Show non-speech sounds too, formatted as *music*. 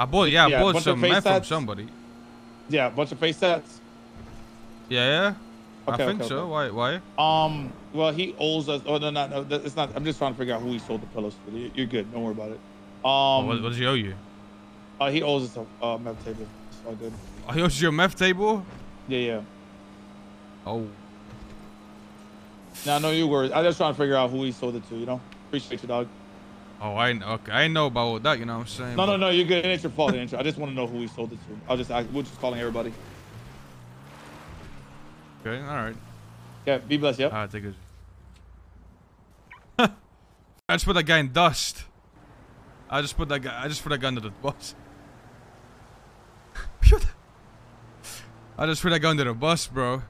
I bought yeah, I bought some meth from somebody. Yeah, a bunch of face sets. Yeah, yeah. Okay, I think okay, so. okay. Why? Why? Um, well, he owes us. Oh no, no, no, it's not. I'm just trying to figure out who he sold the pillows to. You- You're good. Don't worry about it. Um, what, what does he owe you? uh, he owes us a uh, meth table. It's all good. Oh, he owes you a meth table? Yeah, yeah. Oh. Now, no, you worried. I'm just trying to figure out who he sold it to. You know. Appreciate you, dog. Oh, I okay. I know about all that. You know what I'm saying? No, no, no. You're good. It ain't your fault. Ain't your- I just want to know who we sold it to. I'll just. I, we're just calling everybody. Okay. All right. Yeah. Be blessed. Yep. All right. Take it. *laughs* I just put that guy in dust. I just put that guy. I just put that guy under the bus. *laughs* I just put that guy under the bus, bro.